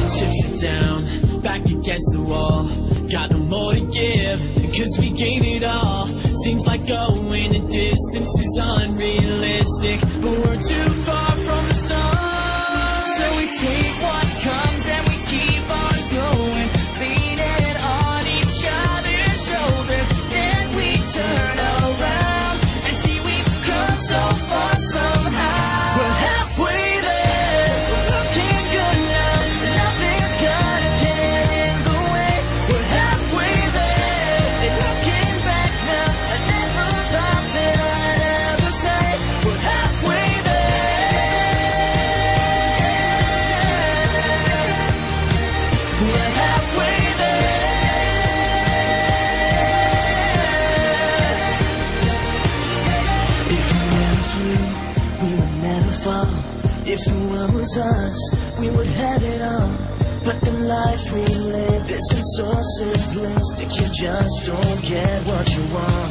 the chips are down, back against the wall. Got no more to give, cause we gave it all. Seems like going a distance is unrealistic, but we're too far never. If world was us, we would have it all. But the life we live isn't so simplistic. You just don't get what you want.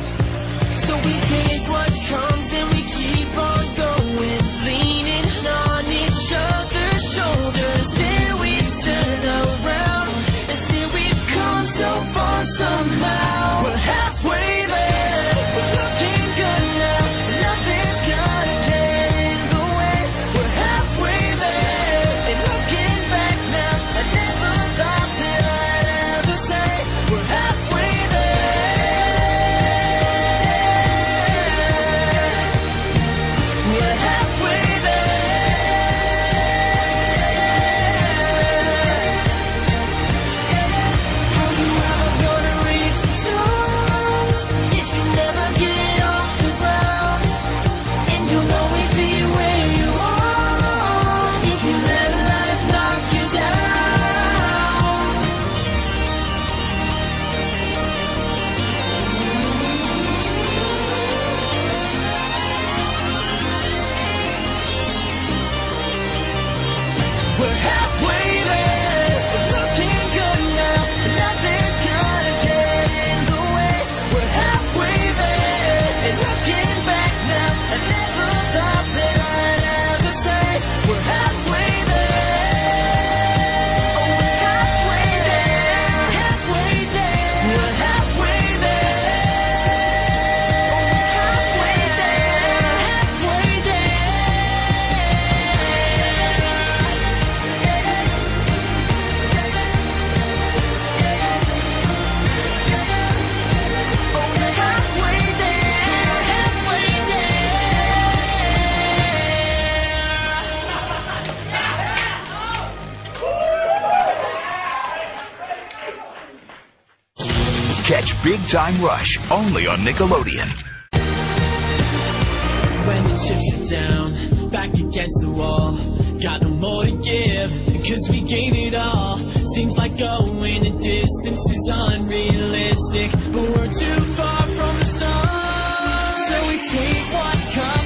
Catch Big Time Rush only on Nickelodeon. When the chips are down, back against the wall, got no more to give, cause we gave it all. Seems like going distance is unrealistic, but we're too far from the start. So we take what comes.